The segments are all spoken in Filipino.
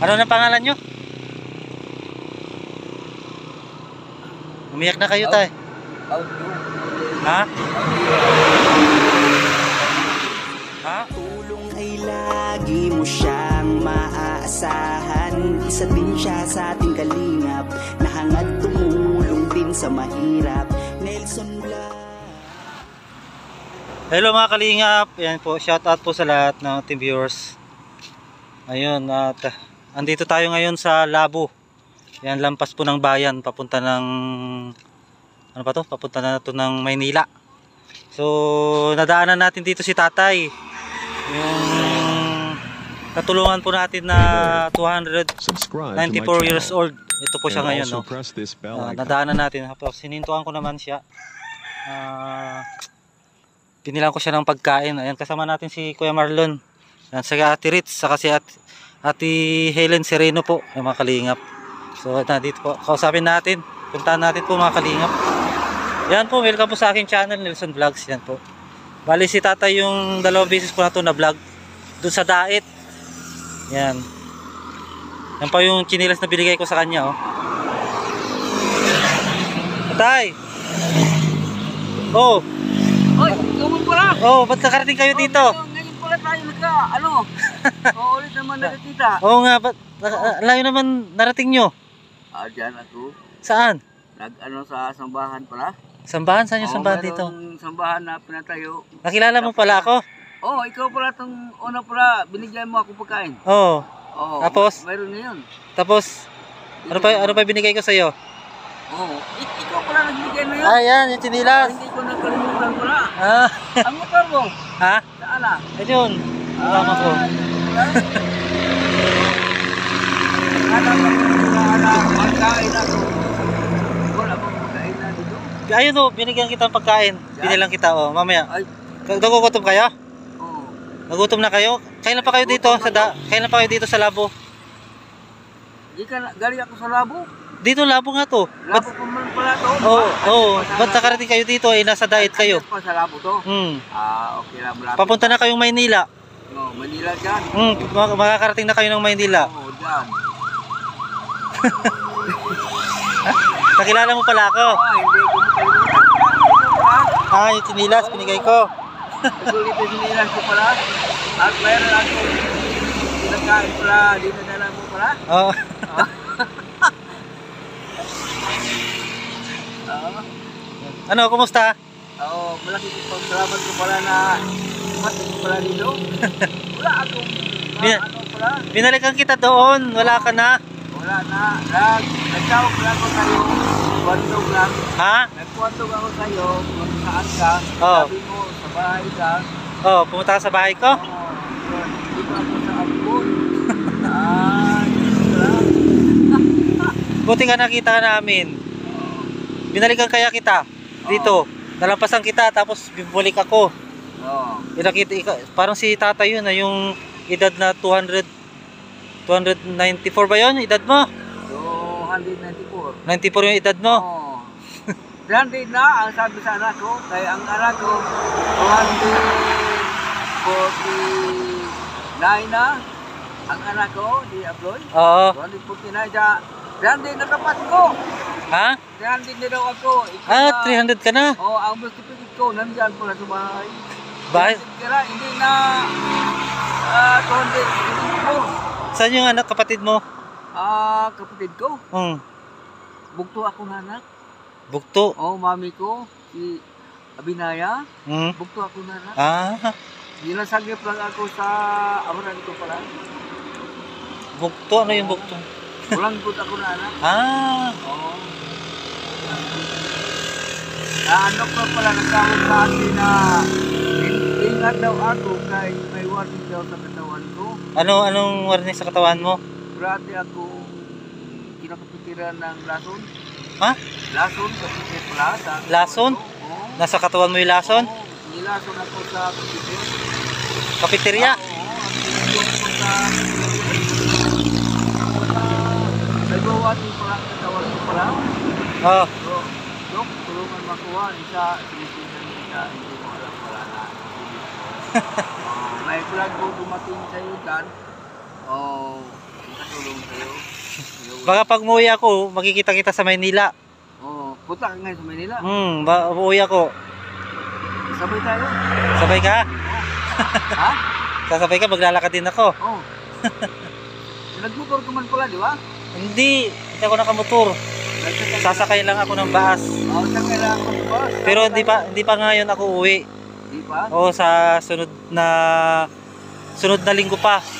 Ano na pangalan nyo? Umiyak na kayo tay. Ha? Ha? Tulong ay lagi mo siyang maaasahan Isa din siya sa ating kalingap Nahangad tumulong din sa mahirap Nelson Blas Hello mga kalingap. Yan po, shout out po sa lahat ng team viewers. Ayun, at uh, andito tayo ngayon sa Labo. Yan, lampas po ng bayan, papunta ng ano pa to? Papunta na to ng Maynila. So, nadaanan natin dito si Tatay. Yung katulungan po natin na 294 Subscribe to my years old. Ito po siya ngayon, no. icon. nadaanan natin. Sinintuan ko naman siya. Ah, pinilang ko siya ng pagkain. Ayan, kasama natin si Kuya Marlon. Ayan, si Ate Ritz, saka si Ate, Ate Helen Sereno po, yung mga kalingap. So, nandito po. Kausapin natin. Puntahan natin po mga kalingap. Yan po, welcome po sa aking channel, Nelson Vlogs. Yan po. Bali si tatay yung dalawang beses po na to na vlog. Doon sa Daet. Yan. Yan pa yung chinilas na binigay ko sa kanya, oh. Tay! Oh, Hoy, ikaw pala. oh, ba't nakarating kayo dito? Oh, pala tayo nagka, ano? Oo, ulit naman nakakita. Oo nga, ba't, na- layo naman narating nyo. Ah, dyan ako. Saan? Nag, ano, sa sambahan pala. Sambahan? Saan yung Oo, sambahan dito? sambahan na pinatayo. Nakilala mo pala ako? Oh, ikaw pala tong una pala, binigyan mo ako pagkain. Oo. Oo. Tapos? Mayroon na yun. Tapos, ano pa, ano pa binigay ko sa'yo? Oo. Ik- ikaw pala nagbigay na yun. Ah, yan, yung Ah, chinilas. hindi ko nakalimutan pala. Ah, Ang motor mo, ha? saan na? Ayun, kasama ko. Ah, Alam ko dito? Ayun o, binigyan kita ng pagkain. Binilang kita, oh, mamaya. Ay, Nagugutom kayo? oo. Nagutom na kayo? Kailan pa kayo dito? Sa da Kailan pa kayo dito sa labo? Di ka galing ako sa labo. Dito labo nga to. Labo pa man pala to. oo, oh, oh, ba't nakarating kayo dito? Eh, nasa diet kayo. pa sa labo to. Hmm. Ah, okay lang. Malapit. Papunta na kayong Maynila. No, Manila dyan. Hmm, mak- makakarating na kayo ng Maynila. Oo, dyan. Nakilala mo pala ako. Ah, hindi ko makalimutan. Ah, yung chinilas, binigay ko. Nagsulit yung sinilas ko pala. At mayroon ako. Pinagkain pala. Di na dala mo pala. Oh. Oo. Ano, kumusta? Oo, malaki po salamat ko pala na umating ko pala dito. Wala akong Bin- ano pala. Binalikan kita doon. Wala ka na. Wala na. Nag, nagtawag lang ako sa'yo. Kwantog lang. Ha? Nagkwantog ako sa'yo kung saan ka. Oo. Sabi mo, sa bahay ka. Oh, pumunta ka sa bahay ko? Oo. yun. Dito ako sa Ambon. Ah. Buti ka nakita namin. Binalikan kaya kita. Dito. Nalampasan kita tapos bumalik ako. Oo. Inakita, ika- parang si tata yun na yung edad na 200 294 ba yun? Edad mo? So, 194. 94 yung edad mo? Oo. Branded na ang sabi sa anak ko. Kaya ang anak ko, 249 na. Ang anak ko, di Abloy. Oo. 249 siya. Branded na kapat ko. Ha? 300 na daw ako. Ikaw Ah, na- 300 ka na. Oo, ang certificate ko, nandyan po na sa bahay. Bahay? Kira, hindi na ah 200 ko. Saan yung anak kapatid mo? Ah, kapatid ko, Hmm. bugto ako na anak. Bukto. Oh, mami ko, si Abinaya, Hmm. bugto ako na anak. Ah, Ginasagip lang ako sa amaran ko pala. bukto. Ano yung bukto? Walang good ako na anak. Ah, Oo. Na ano ko pala nagkawag sa akin na in- ingat daw ako kay may warning daw sa katawan ko. ano anong warning sa katawan mo? Brati ako kinakapitiran ng lason. Ha? Lason, kapitir pala. Lason? Oo. Nasa katawan mo yung lason? Oo, nilason ako sa kapitir. Kapiterya? Oo, ang ko sa Nagbawatin pala ang katawan ko pala. Oh. So, Dok, tulungan makuha. Isa, sinisingan nila. Hindi ko alam pala na. Oh, may vlog ko dumating sa iyo dyan. Oh, katulong Baka pag umuwi ako, makikita kita sa Maynila. Oo, punta ka ngayon sa Manila. Hmm, ba umuwi ako. Sabay tayo. Sabay ka? ha? Sasabay ka, maglalakad din ako. Oo. Nagmotor ka man pala, di ba? Hindi, hindi ako nakamotor. Sasakay lang ako ng baas. Oo, sa kailangan ko ba? Pero hindi pa hindi pa ngayon ako uwi. Di ba? O sa sunod na sunod na linggo pa. Yan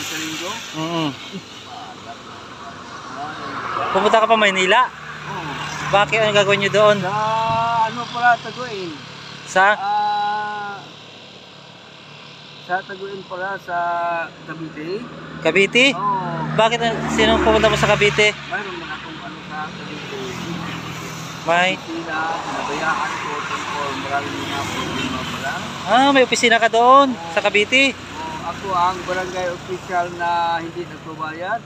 sa linggo. Mm. Ah, Pumunta ka pa Maynila. Oo. Bakit ano gagawin niyo doon? Sa ano pala, taguin. Sa Ah, sa taguin pala sa Cavite. Cavite? Oo. Bakit sino pumunta mo sa Cavite? Mayroon man akong ano sa Cavite. May Sila, nabayaan ko tungkol maraming mga problema pala. Ah, may opisina ka doon sa Cavite. Oo, ako ang barangay official na hindi nagbabayad.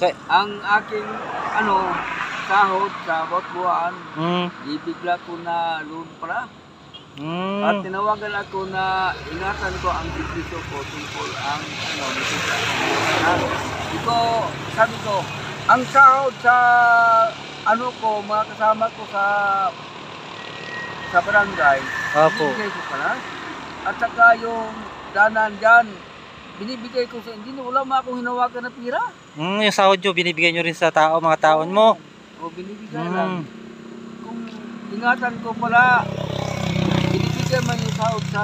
Kay Ang aking ano, sahod sa bawat buwan, mm. ibigla ko na loan pala. Mm. At tinawagan ako na ingatan ko ang bisnisyo ko tungkol ang ano, bisnisyo ko. Ito, sabi ko, ang sahod sa ano ko, mga kasama ko sa sa barangay, Opo. binibigay ko pala. At saka yung danan dyan, binibigay ko sa hindi na wala mga akong hinawakan na pira. Mm, yung sahod nyo, binibigyan nyo rin sa tao, mga taon mo. O binibigay lang. Mm. Kung ingatan ko pala, binibigay man yung sahod sa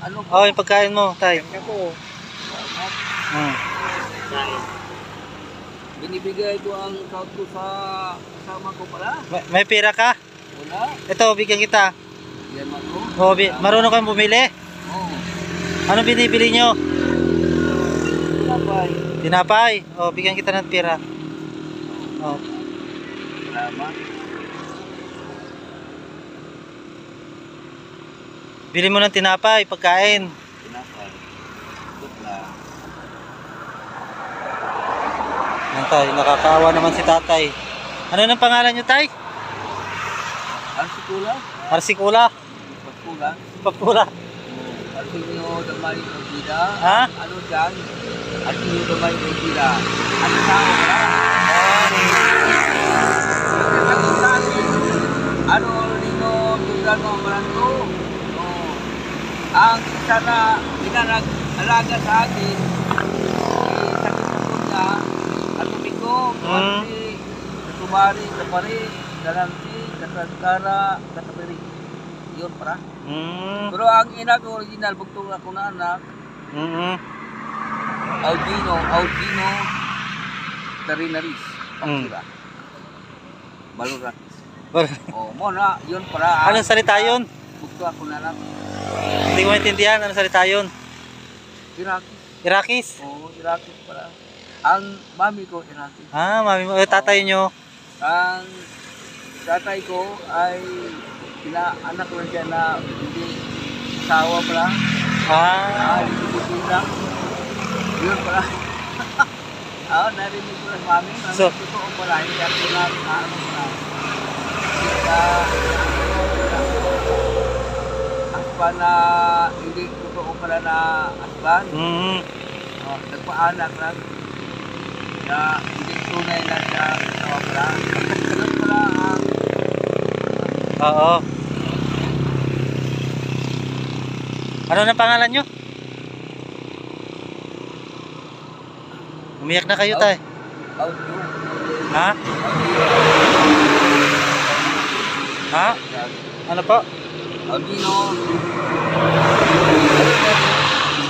ano ko. Oh, yung pagkain mo, tay. Ako, Mm. binibigay ko ang sahod ko sa kasama ko pala. May, may pera ka? Wala. Ito, bigyan kita. Yan man ko. Oh, bi- marunong kang bumili? Oo. Ano binibili nyo? Sabay. Tinapay. Oh, bigyan kita ng pera. Oh. Salamat. Bili mo ng tinapay, pagkain. Pinapay. Good na. Yan tay, nakakaawa naman si tatay. Ano nang pangalan nyo tay? Arsikula? Arsikula. Pagkula? Papula. Arsinyo damay Ogida. Ha? Ano dyan? Arsinyo damay Ogida. Ano tao ka? Ano mo malanto? Oh. Ang isa na pinanag-alaga sa akin, sa punya, at tumiko, Hmm. kasi tumari, kapari, garanti, katagkara, katabiri. Yun para. Mm. Pero ang ina ko original, bugtong ako na anak, Mm. Audino, Audino Tarinaris. Mm. Pakira. Balurat. Wal- Oh, mo na, yun para. Anong salita yun? Bugto ako na lang. Hindi ko maintindihan. Anong salita yun? Irakis. Irakis? Oo, Irakis para. Ang mami ko, Irakis. Ah, mami mo. Eh, tatay nyo. Ang tatay ko ay pinaanak ko siya na hindi sawa pala. Ah. Ah, hindi lang. Yun pala. Ah, narinig ko ng mami. Mami, So- totoo pala. Hindi ako na, na ano pala. Sa, aspan na, hindi totoo pala na aspan. Mm. Oh, nagpaanak lang. Na hindi tunay na siya asawa pala. Ganun pala ang Oo. Ano na pangalan nyo? Umiyak na kayo, tay. audio. Ha? Ha? Ano po? Audino.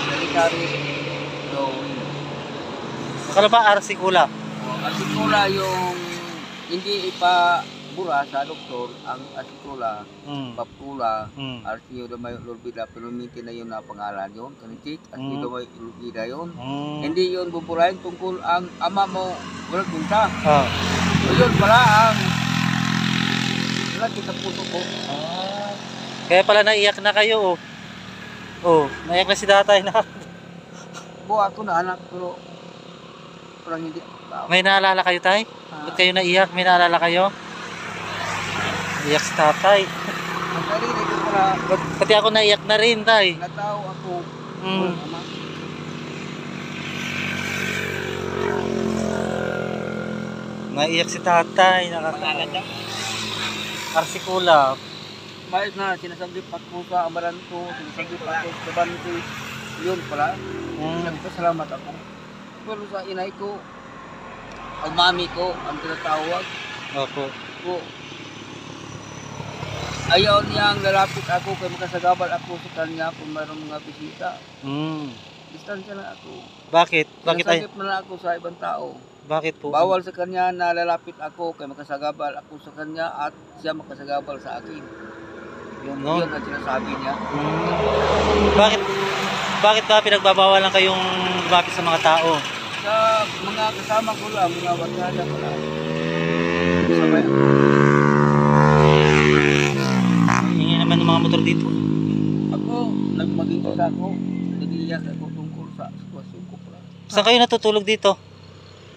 Delikari. Drawing. Ano ba arsikula? Asikula yung hindi ipa bura sa doktor ang asikula, Mm. papula, Mm. Lorbida, pero minti na yun na pangalan yun, kanitik, Mm. may Lorbida yun. Mm. Hindi yun buburahin tungkol ang ama mo, walang punta. Oh. So yun pala ang lagi sa puso ko. Ah. Kaya pala naiyak na kayo, oh. Oh, naiyak na si tatay na. Buha ako na anak, pero parang hindi ako. May naalala kayo, tay? Ah, Ba't kayo naiyak? May naalala kayo? Iyak si tatay. sarili ko pala, pati ako naiyak na rin, tay. natao ako, Mm. ama. Naiyak si tatay. Nakaka... daw. Arsikula. Mahit na, sinasabi pa ko sa amaran ko, sinasabi pa ko sa banti. Yun pala, Mm. nagpasalamat ako. Pero sa inay ko, ang mami ko, ang tinatawag Opo. ko, ayaw niyang lalapit ako kay makasagabal ako sa kanya kung mayroong mga bisita. Mm. Distansya na ako. Bakit? Bakit ay? Sinasagip na ako sa ibang tao. Bakit po? Bawal sa kanya na lalapit ako kay makasagabal ako sa kanya at siya makasagabal sa akin. Yun, no? Yun ang sinasabi niya. Mm. Bakit? Bakit ba pinagbabawalan kayong lumapit sa mga tao? Sa mga kasama ko lang, mga barkada ko lang. Sabay ako. Hingi naman ng mga motor dito. Ako, nagmaging isa ako. Nag-iiyak ako tungkol sa sitwasyon ko pala. Saan kayo natutulog dito?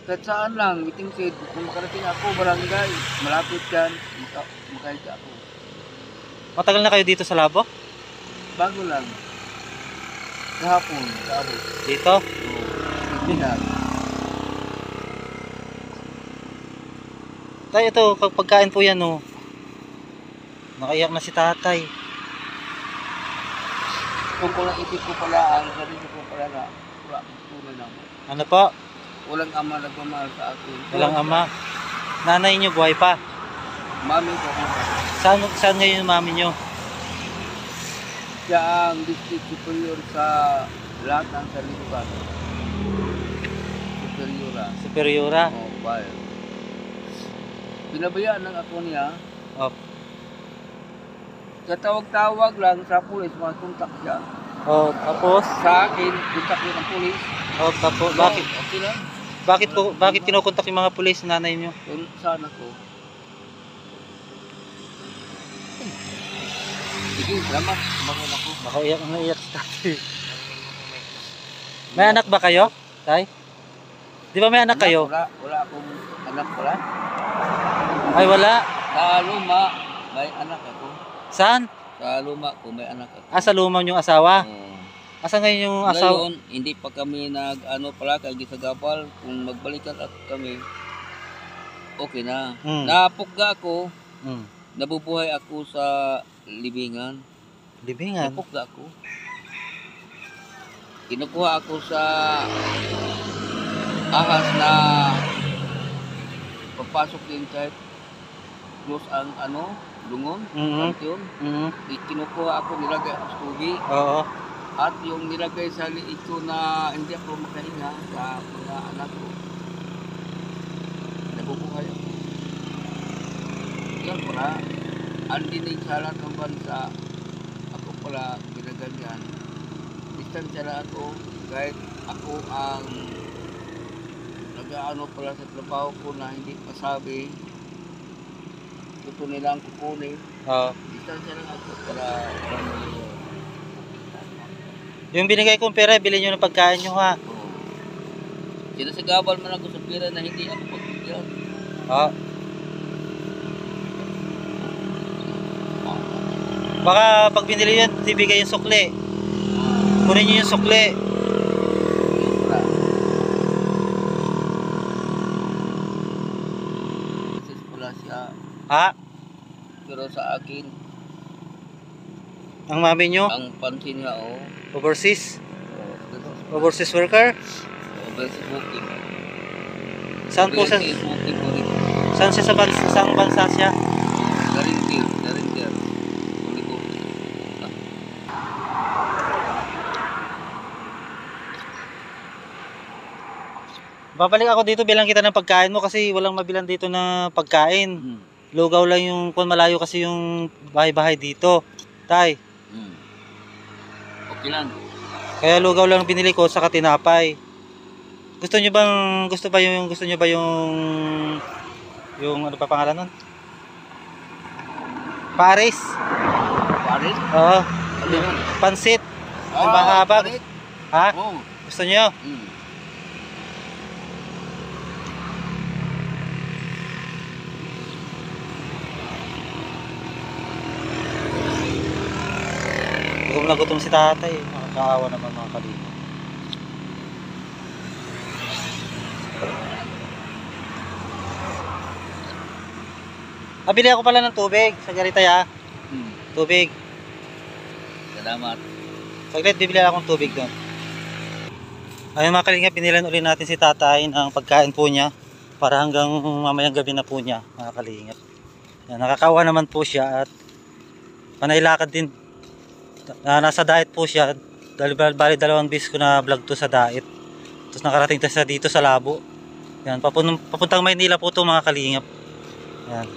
Kahit saan lang, meeting said, kung makarating ako, barangay, malapit yan, maka- makahiga ako. Matagal na kayo dito sa labo? Bago lang. Kahapon, kahapon. Dito? Na. Tay, ito, pag pagkain po yan, oh. Nakaiyak na si tatay. Tungkol ang isip ko pala, ang sarili ko pala na wala tunay na. Ano po? Walang ama nagmamahal sa akin. Walang ama. Nanay niyo buhay pa. Mami ko. Saan, saan ngayon yung mami niyo? Siya ang district superior sa lahat ng sariligan. Superiora. Superiora. O, bayan. Pinabayaan lang ako niya. Oh, Katawag-tawag lang sa pulis, mag-contact siya. oh, tapos? Sa akin, contact yun ng pulis. Oh, tapos, bakit? Okay lang. Bakit po, bakit kinukontak yung mga pulis nanay niyo? Yun, sana ko. Sige, salamat. Kumakuha ako. Baka iyak na iyak si tatay. May anak ba kayo? Tay? Di ba may anak kayo? Wala, wala akong anak wala. Ay, wala. Sa luma, may anak ako. Saan? Sa luma ko, may anak ako. Ah, sa lumang yung asawa. Oo. Asa ngayon yung asawa? Ngayon, hindi pa kami nag, ano pala, kay Gisagapal. Kung magbalikan at kami, okay na. Hmm. Napugga ako, Hmm. nabubuhay ako sa libingan. Libingan. Napugga ako. Kinukuha ako sa ahas na papasok din kahit close ang ano, lungon, Mhm. pantheon. Mhm. Kinukuha ako, nilagay sa tubig. Oo. At yung nilagay sa liig ko na hindi ako makahinga sa mga anak ko. Nabubuhay ako. Yan pala, ang dinig sa lahat ng bansa, ako pala ginaganyan. Distansya na ako kahit ako ang nag-ano pala sa trabaho ko na hindi masabi. Gusto nilang kukunin. Oo. Distansya lang ako para, Yung binigay kong pera, bilhin nyo ng pagkain nyo ha. Sinasagabal man ako sa pera na hindi ako pagbigyan. Oo. Baka pag binili yun, ibigay yung sukli. Kunin nyo yung sukli. Pala siya. Ha? Pero sa akin, Ang mami nyo? ang pansin niya, oh, Overseas? oh. Overseas worker? Versus smoking. Saan po sa... Saan siya sa bansa, saan bansa siya? Garintir, garintir. Uli po. Babalik ako dito bilang kita ng pagkain mo kasi walang mabilan dito na pagkain. Hmm. Lugaw lang yung kung malayo kasi yung bahay-bahay dito. Tay, Hmm. Okay lang. kaya lugaw lang binili ko sa tinapay. Gusto niyo bang gusto ba yung gusto niyo ba yung yung ano pa pangalan nun? Paris. Parit? Oo. Ano yun? Pansit. Ah, mahaba. Ha? Oo. Gusto niyo? Hmm. Na gutom si tatay. Nakakaawa naman mga kalina. Ah, bili ako pala ng tubig. Saglit tayo ah. Hmm. Tubig. Salamat. Saglit, bibili akong tubig doon. Ayun mga kalingap, pinilan uli natin si tatay ng pagkain po niya para hanggang mamayang gabi na po niya mga kalingap. Yan, nakakawa naman po siya at panailakad din. Ah, nasa diet po siya. Dahil bali dalawang bis ko na vlog to sa diet. Tapos nakarating tayo sa dito sa Labo. Yan, papun papuntang Maynila po to mga kalingap. Yan.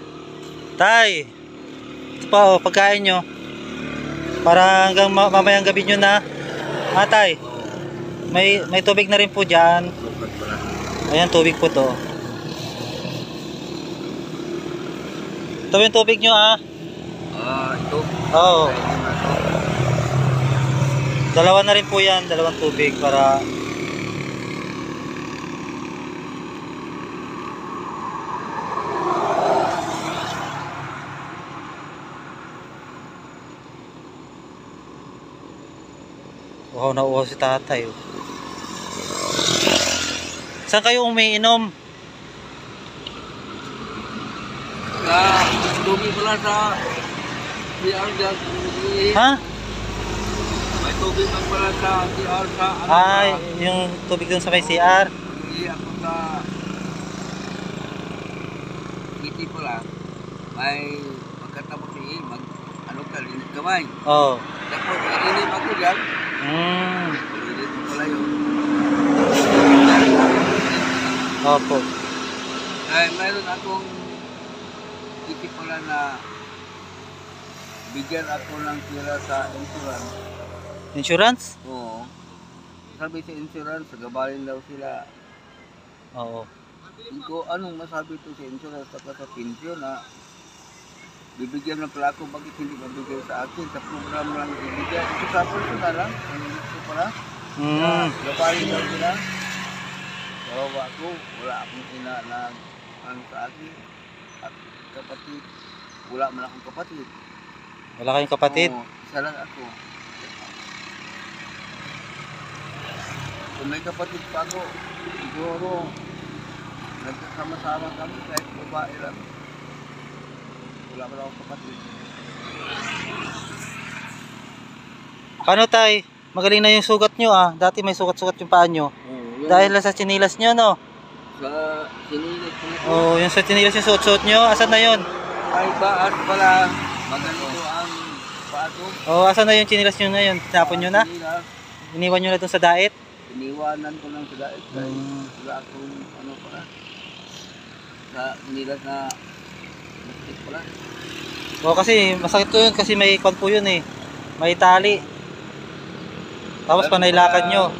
Tay, ito pa oh, pagkain nyo. Para hanggang ma- mamayang gabi nyo na. Ah, tay, may, may tubig na rin po dyan. Ayan, tubig po to. Ito yung tubig nyo ah. Ah, ito. Oo. Ay, ito na to. Dalawa na rin po yan, dalawang tubig para Wow, nauuhaw si tatay. oh. Saan kayo umiinom? Sa tubig pala sa. Ha? Tubig man pala sa CR sa ano Ay, pala. yung tubig dun sa may CR. Hindi ako sa Kitty pala. May pagkatapos ni mag ano ka, linis kamay. Oh. Tapos iinip ako dyan. Mm. Iinip ko pala yun. Opo. Ay, mayroon akong kitty pala na bigyan ako ng tira sa insurance. Insurance? Oo. Sabi sa insurance, gabalin daw sila. Oo. Ko anong masabi to sa insurance at sa pensyon na bibigyan na pala ako bakit hindi mabigay sa akin sa program lang ibigay. Ito sa personal lang, ang gusto pala. Mm. Gabalin daw sila. Kawawa ako, wala akong ina na ano sa akin. At kapatid, wala man akong kapatid. Wala kayong kapatid? Oo, isa lang ako. Kung may kapatid pa ako, siguro nagkasama-sama kami kahit babae lang. Wala pa akong kapatid. Paano tay? Magaling na yung sugat nyo ah. Dati may sugat-sugat yung paa nyo. Oo, Dahil lang sa chinilas nyo no? sa ko nito, Oo, yung sa chinilas yung suot-suot nyo. Asan na yun? ay baas pala, maganito ang pato. Oo, asan na yung chinilas nyo na yun? Tinapon nyo na? Iniwan nyo na dun sa diet? Iniwanan ko lang sa dahil dahil Mm. wala akong ano pala. Sa sinilas na masakit pala. Oo, kasi masakit to yun kasi may kwan po yun eh. May tali. Tapos panailakad nyo.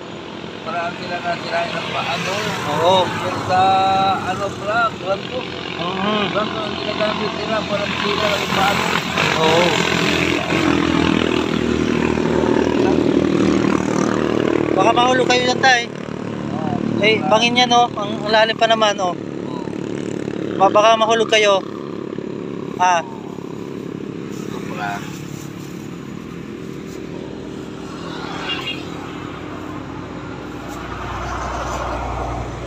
Parang sila na sirain ng paano. Oo. Yung sa ano pala, blanco. Mhm. Blanco ang ginagamit nila para sila ng paano. Oo. Baka mahulog kayo dyan tay. Oh, Eh, bangin yan oh. Ang lalim pa naman oh. Oh, Ba- Baka mahulog kayo. Ah, pala.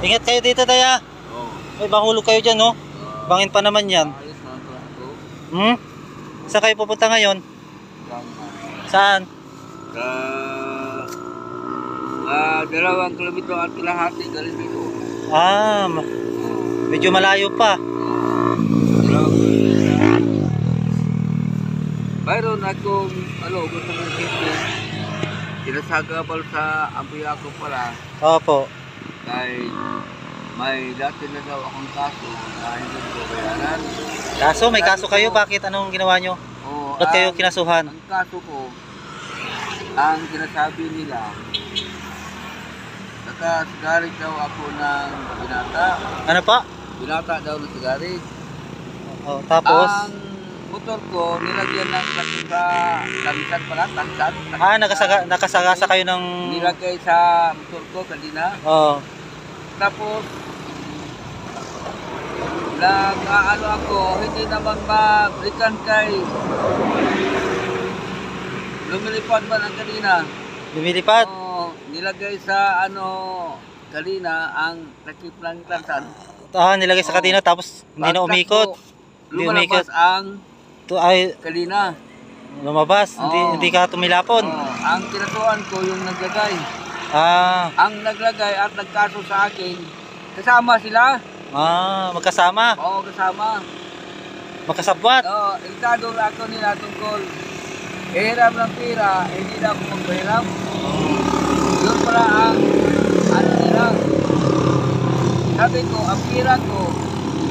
ingat kayo dito tay ah. Oh, May mahulog kayo dyan oh. uh, Bangin pa naman yan. Hmm? Saan kayo pupunta ngayon? Saan? Sa ah, dalawang kilometro at kalahati galing dito. Ah, medyo malayo pa. Mayroon akong ano, gusto ng system. Sinasagabal sa ampuya ko pala. Opo. Dahil may dati na daw akong kaso na hindi ko bayaran. Kaso, may kaso kayo. Bakit? Anong ginawa nyo? O, Ba't kayo kinasuhan? Ang kaso ko, ang sinasabi nila, nakasigarig daw ako ng binata. Ano pa? Binata daw ng sigarig. Oh, tapos? Ang motor ko, nilagyan ng kasi sa tansan pala, tansan. Ah, nakasaga, nakasagasa kayo ng... Nilagay sa motor ko kanina. Oh, Tapos, nag ano ako, hindi naman ma-brikan kay lumilipad ba ng kanina? lumilipat. Oo, nilagay sa ano kanina ang takip ng tansan. Ah, nilagay sa kadena tapos hindi na umikot. ko, lumalabas ang To, ay, kalina. lumabas. Hindi, Oo. hindi ka tumilapon. Oo, ang kinatuan ko yung naglagay. Ah, Ang naglagay at nagkaso sa akin, kasama sila. ah, magkasama. Oo, kasama. Magkasabwat. Oo, iktado ako nila tungkol. Hiram ng pira, hindi na ako magpahiram. Pala ang ano nila. Sabi ko, ang pira ko,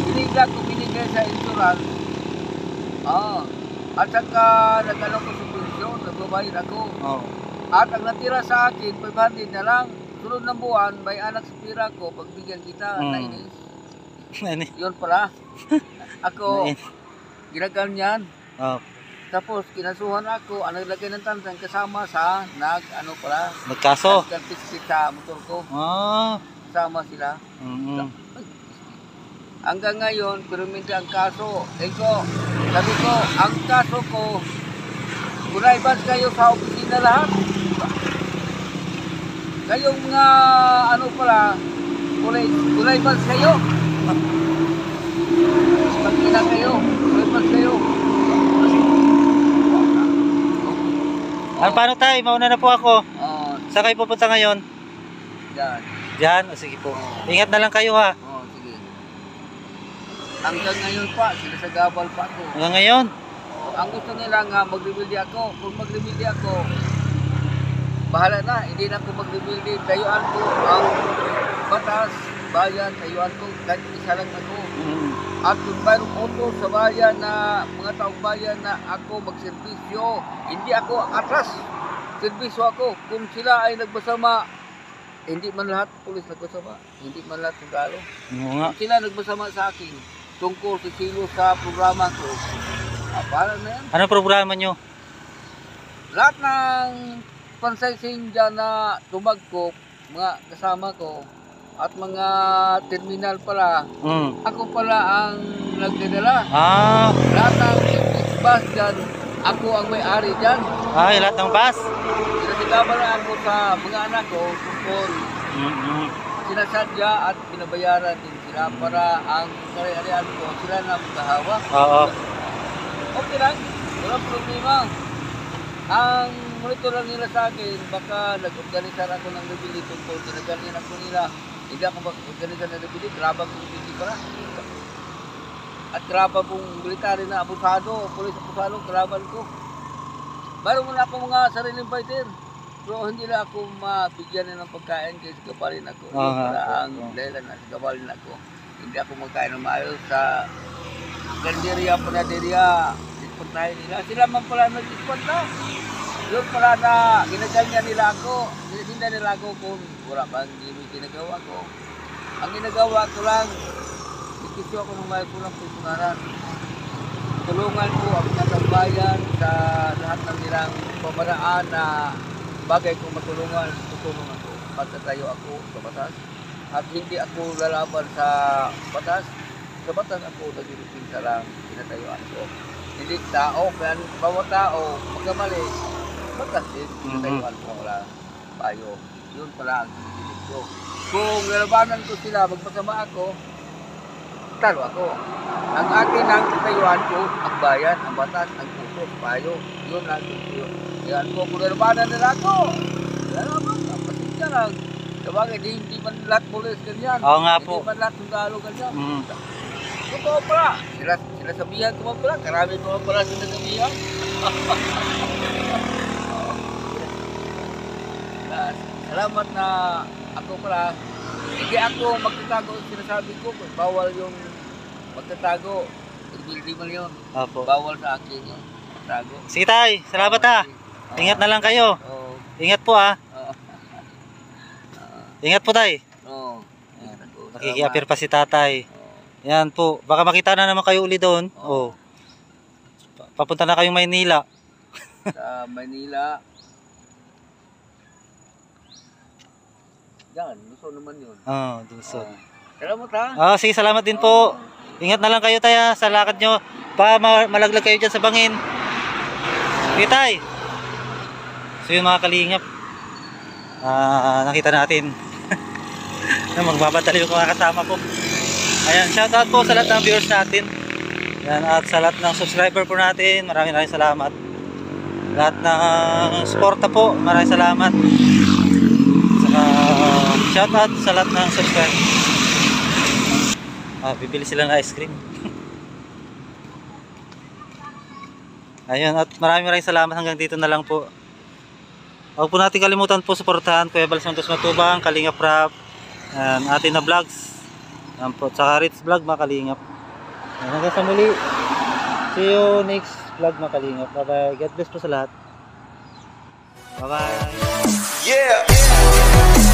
binigla ko binigay sa insurance. Oo. At saka nagano ko sa pensyon, nagbabayad ako. Oh. At ang natira sa akin, 500 na lang. Sunod ng buwan, may anak sa pira ko, pagbigyan kita, Mm. nainis. Yun pala. Ako, Nain- ginaganyan. Oh, Tapos kinasuhan ako, ang naglagay ng tantan kasama sa nag ano pala, nagkaso. nagkapispit sa motor ko. Ah, Kasama sila. mm Hanggang ngayon, pero hindi ang kaso. Eh ko, sabi ko, ang kaso ko, kulaybas kayo sa opisina lahat. Kayong mga ano pala, kulay, kulaybas kayo. Pagkina kayo, kulaybas kayo. Ano, paano tayo? Mauna na po ako. Oh, Saan kayo pupunta ngayon? yan. Diyan? O, sige po. Ingat na lang kayo ha. Oo, Oh, sige. Hanggang ngayon pa, sila sa gabal pa ako. Hanggang ngayon. Ang gusto nila nga, mag-rebuildi ako. Kung mag-rebuildi ako, bahala na. Hindi na ako mag-rebuildi. Tayuan ko ang batas, bayan, tayuan ko. Kahit isa lang ako. Mm. At mayroong utos sa bayan na mga taong bayan na ako magserbisyo, hindi ako atras. Serbisyo ako. Kung sila ay nagbasama, hindi man lahat pulis nagbasama. Hindi man lahat sundalo. Oo nga. Kung sila nagbasama sa akin tungkol sa silo sa programa ko, ah, para na yan. Anong programa nyo? Lahat ng pansaysin dyan na tumagkop, mga kasama ko, at mga terminal pala, Mm. ako pala ang nagdadala. Ah, Lahat ng bus dyan, ako ang may-ari dyan. ay, lahat ng bus. Sinasigaban na ako sa mga anak ko tungkol Mm-mm. sinasadya at binabayaran din sila para ang kari-arian ko, sila na magkahawak. Oo. Okay lang, walang problema. Ang monitor lang nila sa akin, baka nag-organisar ako ng nabili tungkol, ginaganyan ako nila. Hindi ako mag-organisar ng nabili, grabang ko nabili pala. At graba pong military na abusado, polis abusado, graban ko. Mayroon muna ako mga sariling fighter. Pero hindi na ako mabigyan na ng pagkain kasi kapalin ako. Nga pala po, ang oo. dahilan na kapalin ako. Hindi ako magkain ng maayos sa Ganderia, Panaderia, dispontahin nila. Sila man pala nag-disponta. Yun pala na ginaganyan nila ako. Sinisinda nila ako kung wala bang hindi ginagawa ko. Ang ginagawa ko lang, ikisyo ako ng may kulang putunaran. Tulungan ko ang mga tambayan sa lahat ng nilang pamaraan na bagay kong matulungan, tutulong ako. Pagtatayo ako sa batas. At hindi ako lalaban sa batas. Sa batas ako nagdidipinsa lang, tinatayuan ko. Hindi tao, kaya bawat tao, magkamali, batas din, tinatayuan ko wala payo. Yun pala ang sinilip ko. Kung lalabanan ko sila, magpasama ako, talo ako. Ang akin ang katayuan ko, ang bayan, ang batas, ang puso, payo. Yun lang yun. Yan ko, kung lalabanan nila ako, lalaban ka, pasensya lang. Sabagay, di, di man lahat pulis ganyan. Oo nga po. Hindi man lahat sundalo ganyan. Mm. Totoo pala. Sila, sila sabihan ko man pala. Karami ko man pala sila sabihan. Ah, Salamat na ako pala. Hindi ako magtatago sinasabi ko. Bawal yung magtatago. Hindi man yun. Opo. Bawal sa akin yun. Tago. Sige tay, salamat ha. Ingat na lang kayo. Oo. Ingat po ha. Oo. Ingat po tay. Ako. Nakikiapir pa si tatay. Oo. Yan po. Baka makita na naman kayo uli doon. Oo. Oh. Pa- Papunta na kayong Maynila. Sa Manila. Yan, gusto naman yun. Oh, Dulsod. Oo. Salamat ha. Ah, sige, salamat din po. Ingat na lang kayo tayo sa lakad nyo. Pa ma- malaglag kayo dyan sa bangin. Sige tay. So yun mga kalingap. Ah, nakita natin. na magbabadali yung mga kasama po. Ayan, shoutout po sa lahat ng viewers natin. Yan, at sa lahat ng subscriber po natin, maraming maraming salamat. Lahat ng suporta po, maraming salamat. Saka shoutout sa lahat ng subscriber. Ah, bibili sila ng ice cream. Ayun, at maraming maraming salamat hanggang dito na lang po. Huwag po natin kalimutan po suportahan Kuya Bal Santos Matubang, Kalingap Rap, and atin na vlogs. Yan po, tsaka Ritz Vlog mga Kalingap. Hanggang sa muli. See you next vlog mga Kalingap. Bye bye. God bless po sa lahat. Bye bye. Yeah.